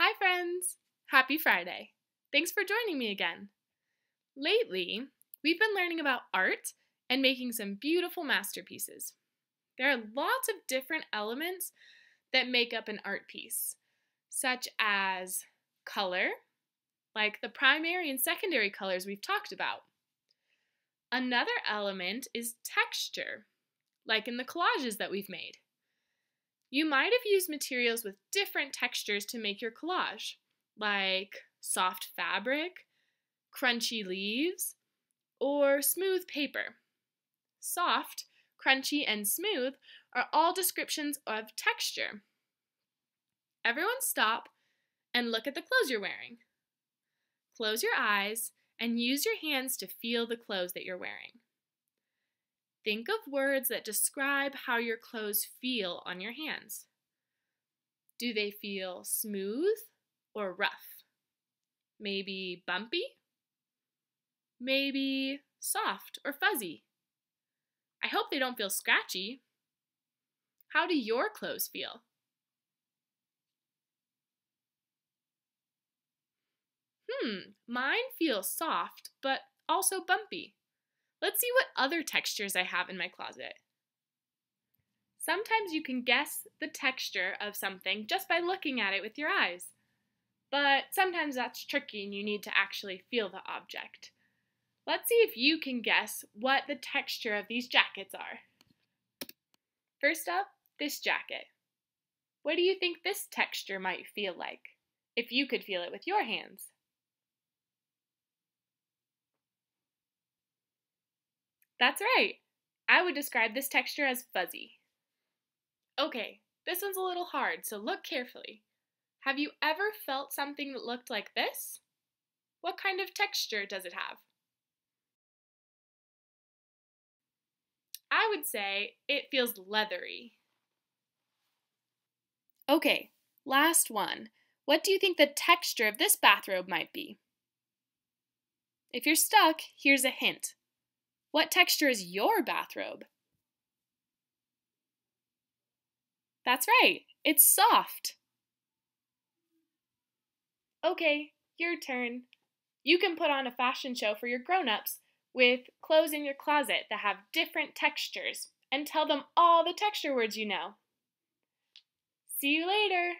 Hi, friends! Happy Friday! Thanks for joining me again. Lately, we've been learning about art and making some beautiful masterpieces. There are lots of different elements that make up an art piece, such as color, like the primary and secondary colors we've talked about. Another element is texture, like in the collages that we've made. You might have used materials with different textures to make your collage, like soft fabric, crunchy leaves, or smooth paper. Soft, crunchy, and smooth are all descriptions of texture. Everyone stop and look at the clothes you're wearing. Close your eyes and use your hands to feel the clothes that you're wearing. Think of words that describe how your clothes feel on your hands. Do they feel smooth or rough? Maybe bumpy? Maybe soft or fuzzy? I hope they don't feel scratchy. How do your clothes feel? Hmm, mine feel soft, but also bumpy. Let's see what other textures I have in my closet. Sometimes you can guess the texture of something just by looking at it with your eyes. But sometimes that's tricky and you need to actually feel the object. Let's see if you can guess what the texture of these jackets are. First up, this jacket. What do you think this texture might feel like if you could feel it with your hands? That's right. I would describe this texture as fuzzy. Okay, this one's a little hard, so look carefully. Have you ever felt something that looked like this? What kind of texture does it have? I would say it feels leathery. Okay, last one. What do you think the texture of this bathrobe might be? If you're stuck, here's a hint. What texture is your bathrobe? That's right, it's soft. Okay, your turn. You can put on a fashion show for your grown-ups with clothes in your closet that have different textures and tell them all the texture words you know. See you later!